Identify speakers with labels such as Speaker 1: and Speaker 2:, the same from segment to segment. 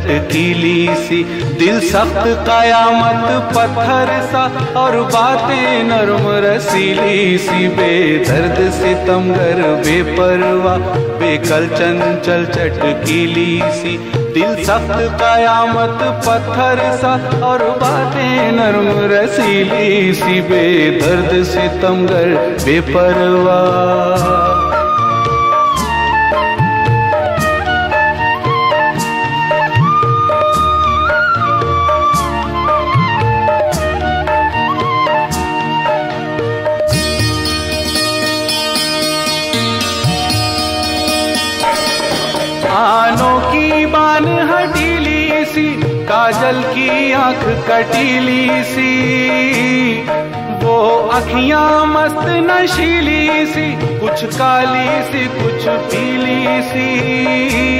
Speaker 1: चंचल चटकीली सी। दिल सख्त कयामत, पत्थर सा, और बातें नरम रसीली सी। बेदर्द सितमगर बेपरवा, बेकल चंचल चटकीली सी। दिल सख्त कयामत, पत्थर सा, और बातें नरम रसीली सी। बेदर्द सितमगर बेपरवा। काजल की आँख कटीली सी, वो अखियाँ मस्त नशीली सी, कुछ काली सी, कुछ पीली सी।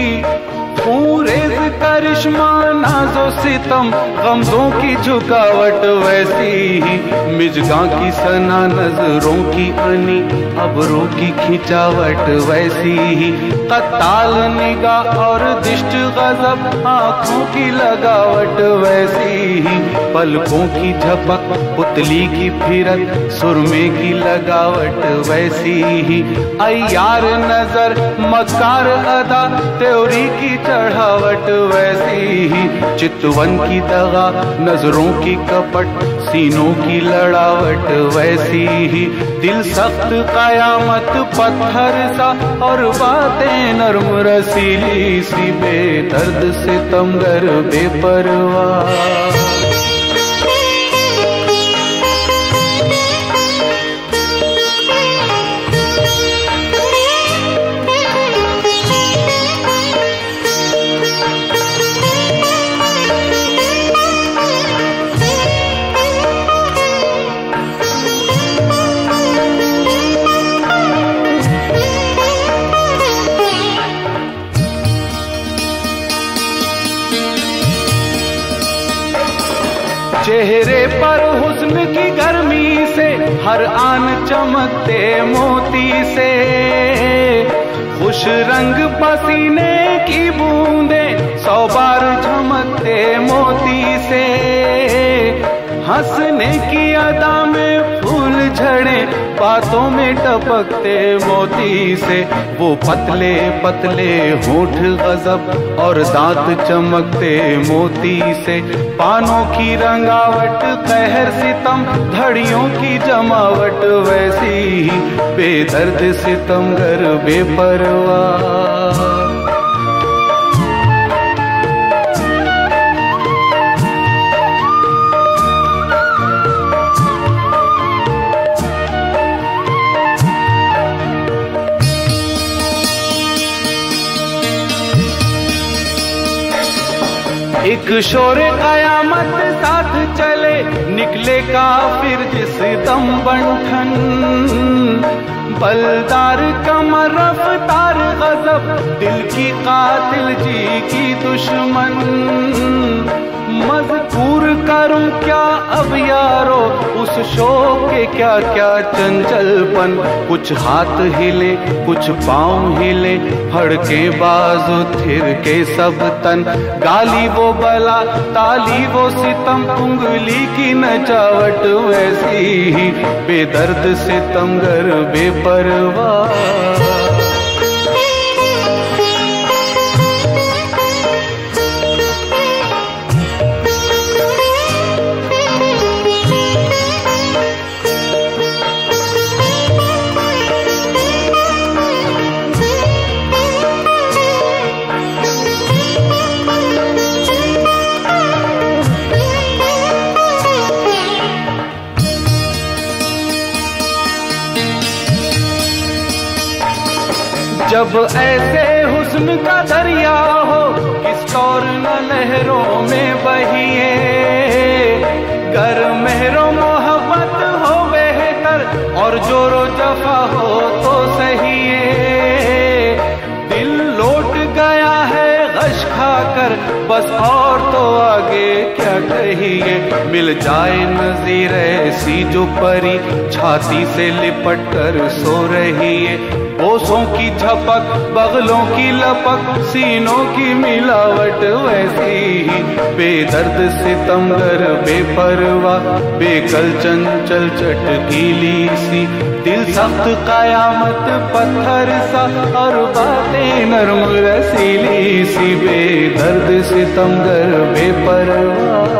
Speaker 1: नाजो सितम गमजों की झुकावट वैसी ही। मिजगा की सना नज़रों की अनी, अबरों की खिंचावट वैसी ही। कताल निगाह और दिष्ट गजब, आँखों की लगावट वैसी ही। पलकों की झपक, पुतली की फिरत, सुरमे की लगावट वैसी ही। अयार नज़र मकार अदा त्योरी की चढ़ावट वैसी ही। चितवन की दगा, नज़रों की कपट, सीनों की लड़ावट वैसी ही। दिल सख्त कयामत, पत्थर सा, और बातें नरम रसीली सी, बेदर्द से तमगर बेपरवाह। चेहरे पर हुस्न की गर्मी से, हर आन चमकते मोती से। खुश रंग पसीने की बूंदे, सौ बार झमकते मोती से। हंसने की अदा में झड़े बातों में टपकते मोती से। वो पतले पतले होठ गजब और दांत चमकते मोती से। पानों की रंगावट, कहर, सितम धड़ियों की जमावट वैसी बेदर्द, सितमगर, बेपरवाह। एक शोर कयामत साथ चले, निकले का फिर जिस दम बंठन। बलदार कमर, रफ्तार गजब, दिल की कातिल जी की दुश्मन। मजबूर करूँ क्या अब यारो? उस शोक के क्या क्या चंचलपन? कुछ हाथ हिले, कुछ पाँव हिले, फड़के बाजू थिर के सब तन। गाली वो बला, ताली वो सितम, उंगली की नचावट वैसी ही। बेदर्द सितमगर बेपरवाह। जब ऐसे हुस्न का दरिया हो, किस और न लहरों में बहिए? कर मेहरो मोहब्बत हो बेहतर, और जोरो जफा हो तो सही दिल लौट गया है गश खाकर, बस और तो आगे क्या कहिए? मिल जाए नजीर ऐसी जो परी, छाती से लिपट कर सो रही है ओसों की झपक, बगलों की लपक, सीनों की मिलावट वैसी ही। बेदर्द सितमगर बेपरवा बेकल चंचल चटकीली सी दिल सख्त कयामत, पत्थर सा, और बातें नरम रसीली सी। बेदर्द सितमगर बेपरवा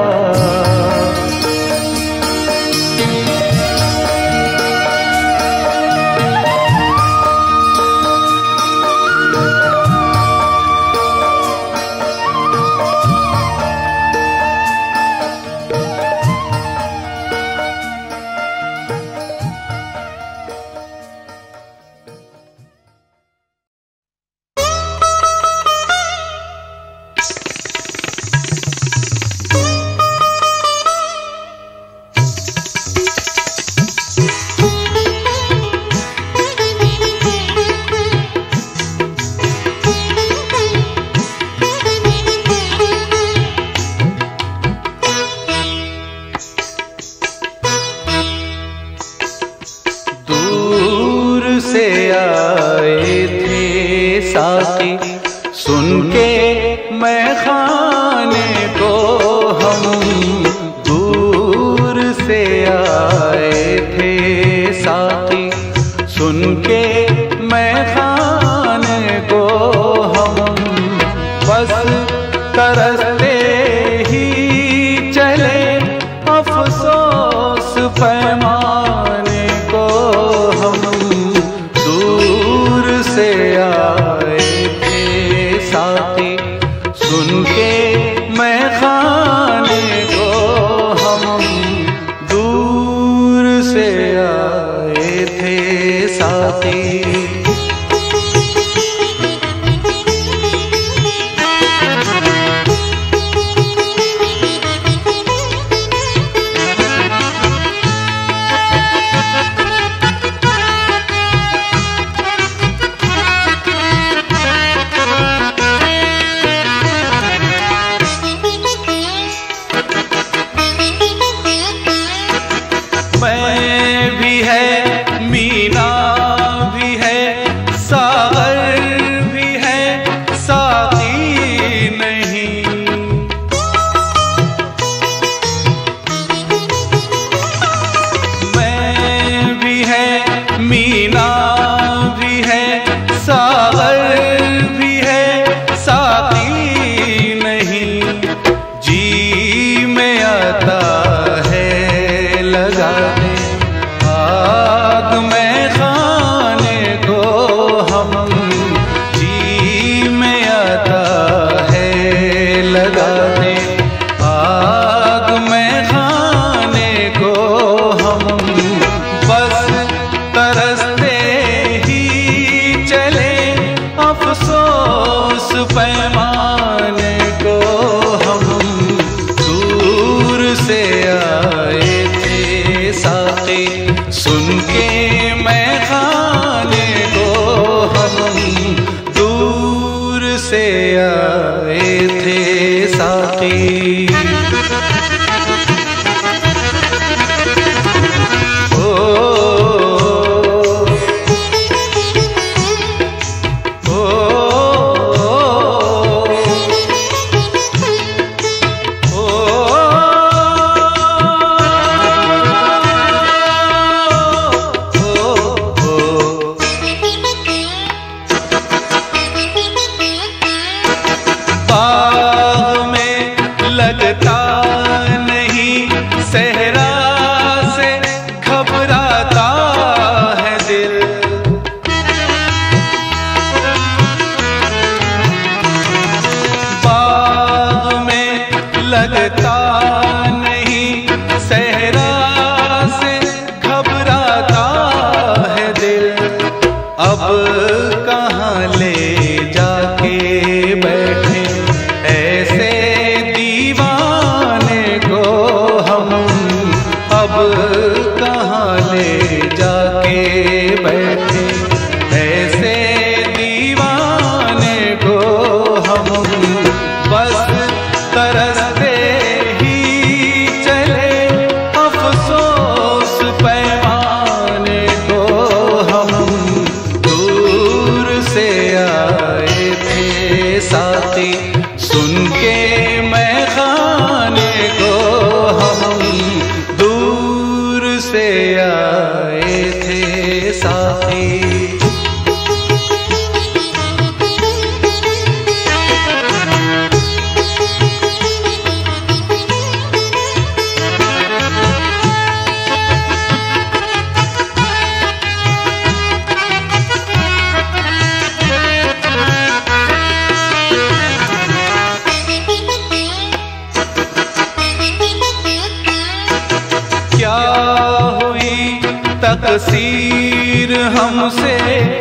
Speaker 1: तकसीर हमसे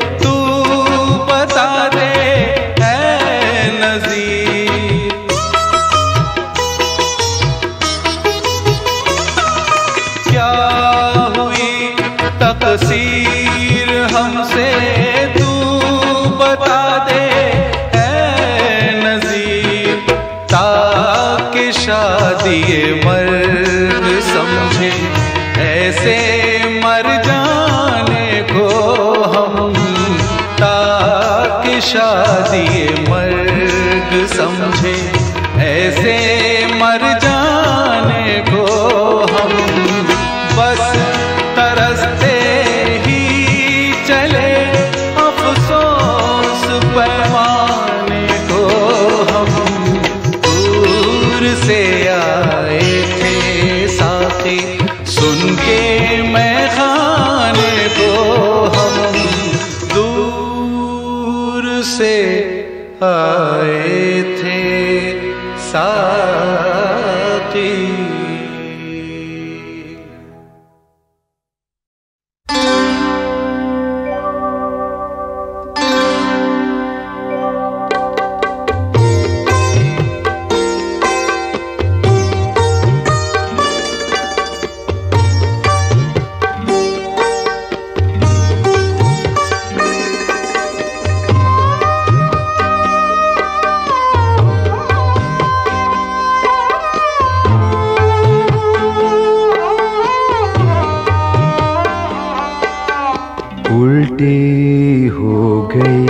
Speaker 2: गई।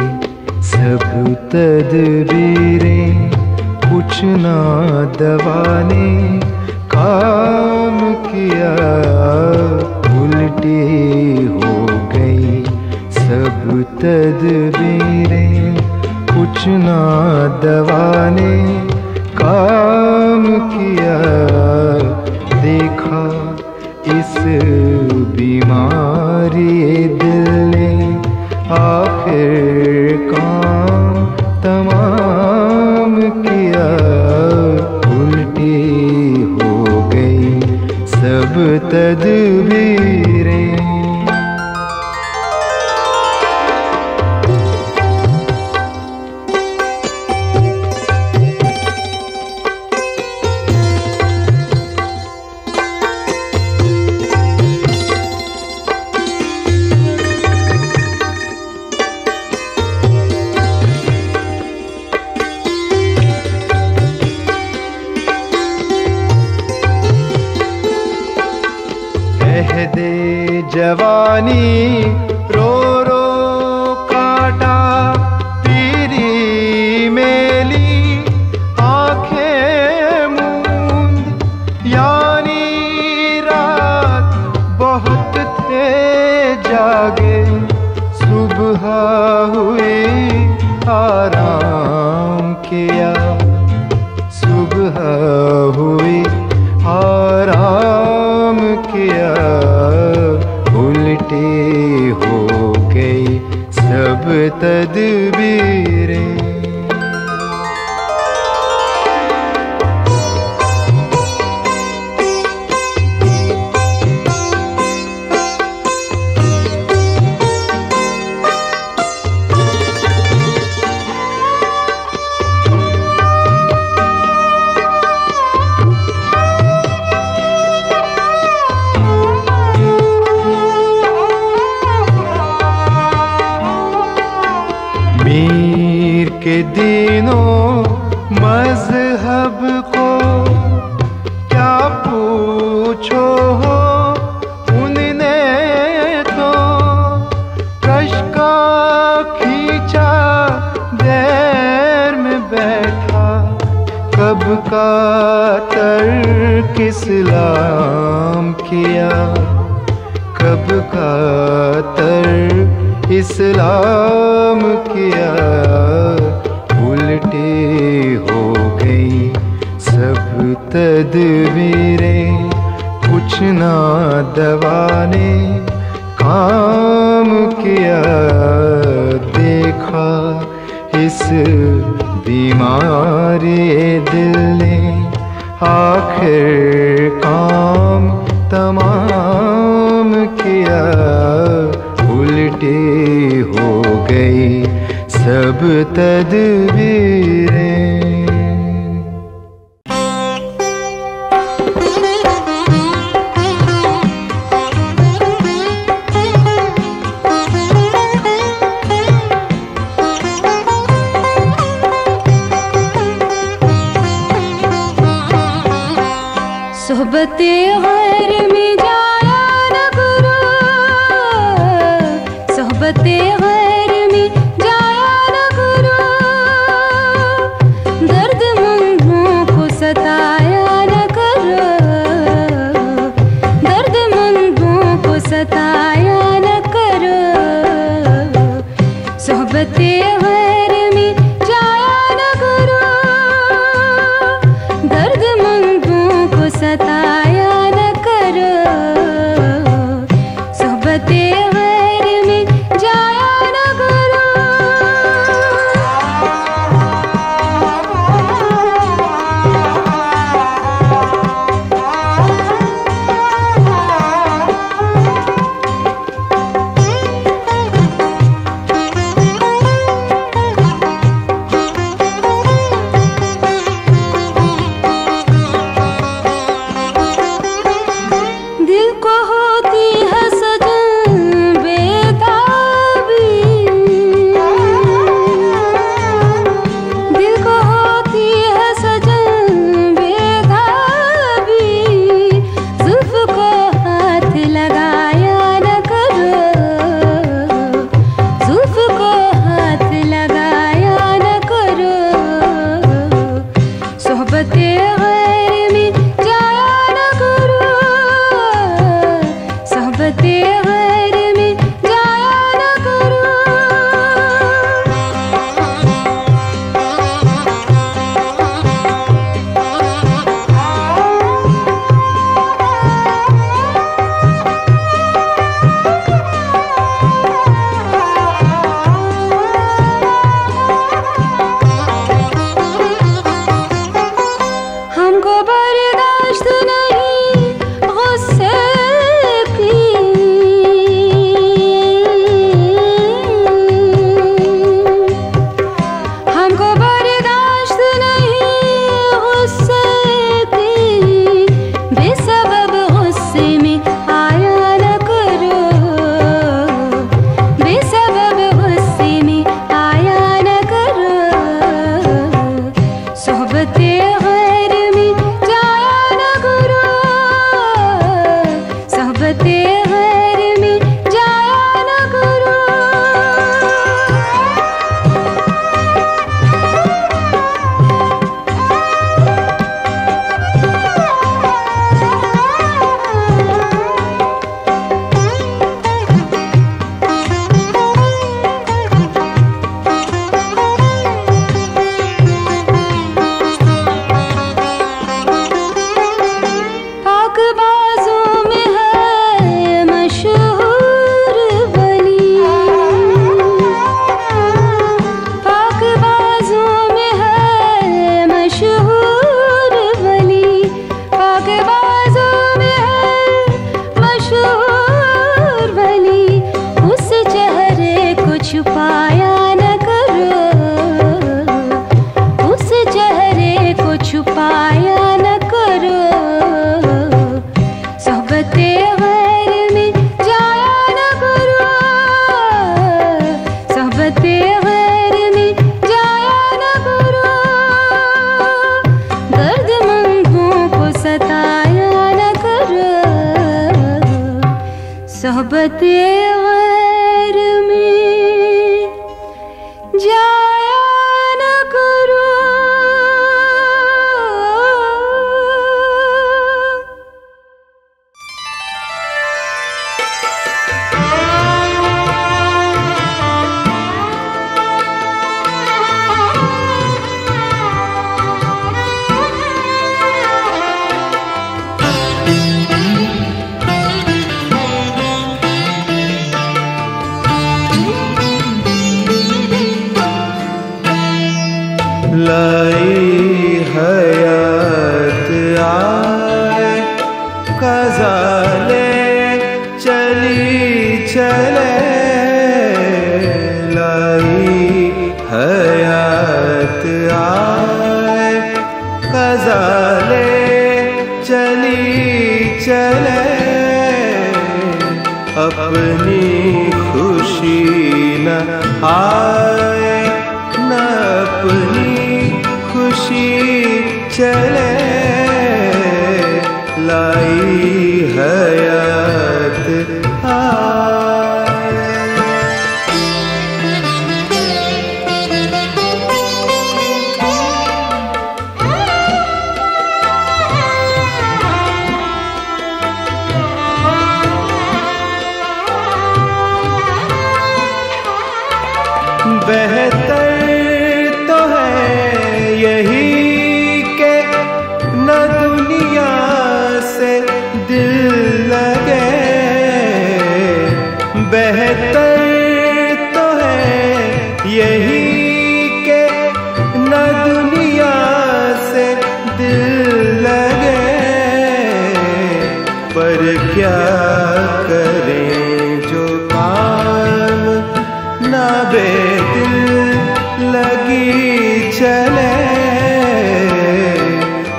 Speaker 2: सब तदबीरें कुछ ना दवा ने काम किया, उल्टी हो गई। सब तदबीरें कुछ ना दवा ने काम किया, देखा इस बीमारी दिल ने। आ फिर काम तमाम किया उल्टी हो गई सब तदबीर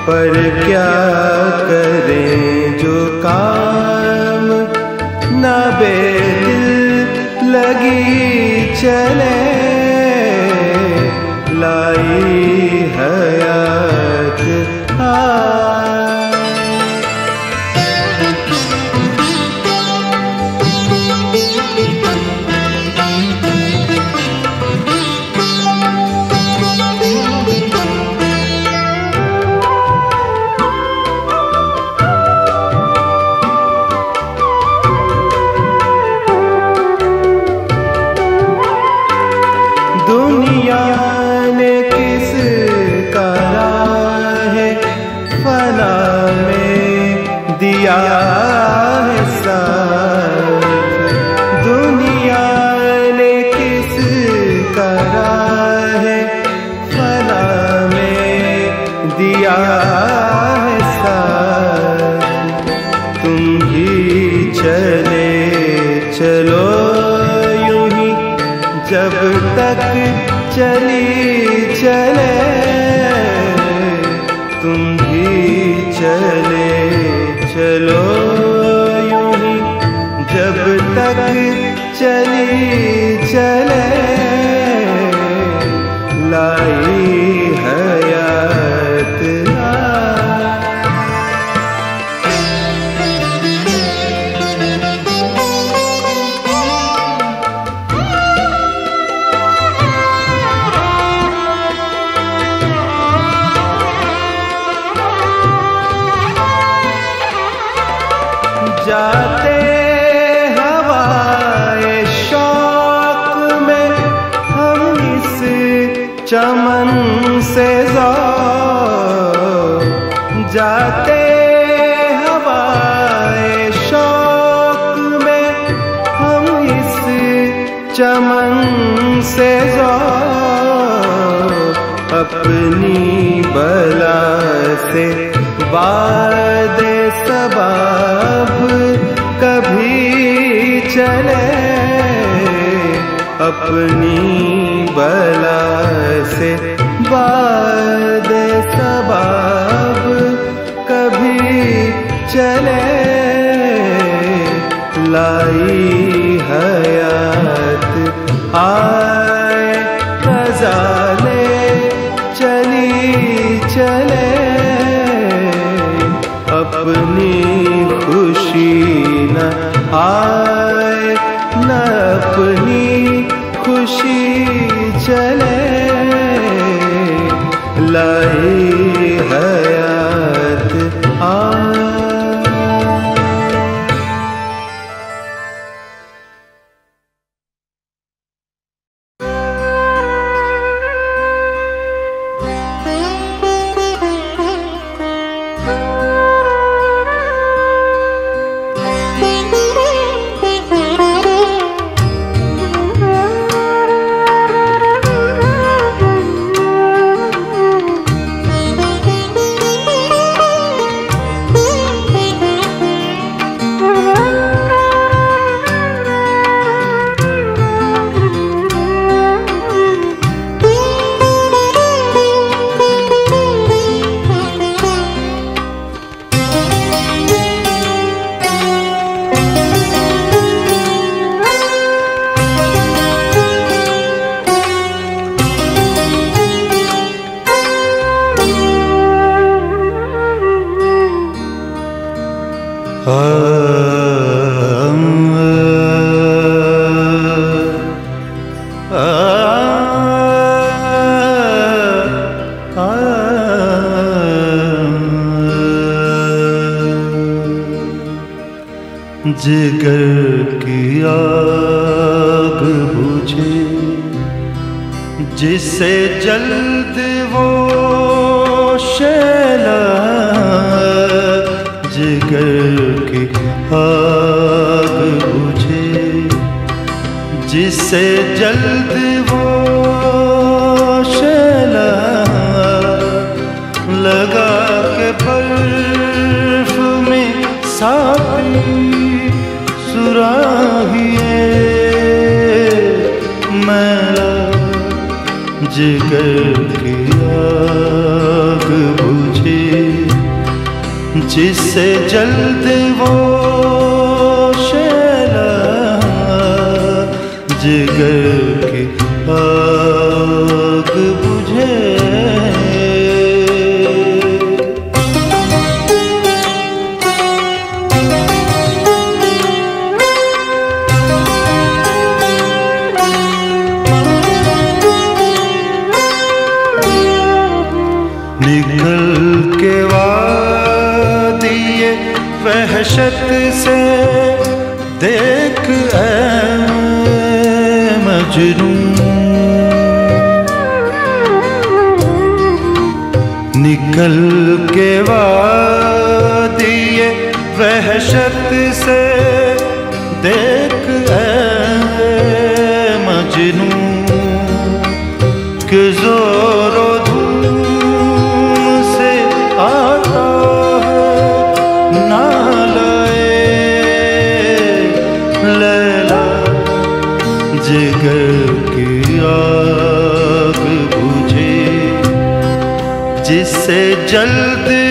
Speaker 1: पर क्या चमन से जाते हवाए शौक में हम इस चमन से जा अपनी बला से बाद सबाब कभी चले, अपनी बला बाद सबाब कभी चले। लाई हयात आए कजाले चली चले। अपनी खुशी न आ निकल के वादिए वहशत से देख जल्दी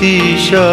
Speaker 1: तिशा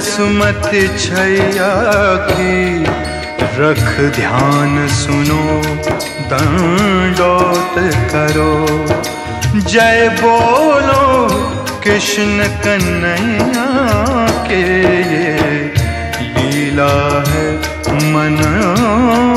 Speaker 1: जसमत छैया की? रख ध्यान सुनो, दंडोत करो। जय बोलो कृष्ण कन्हैया के, ये लीला है मनो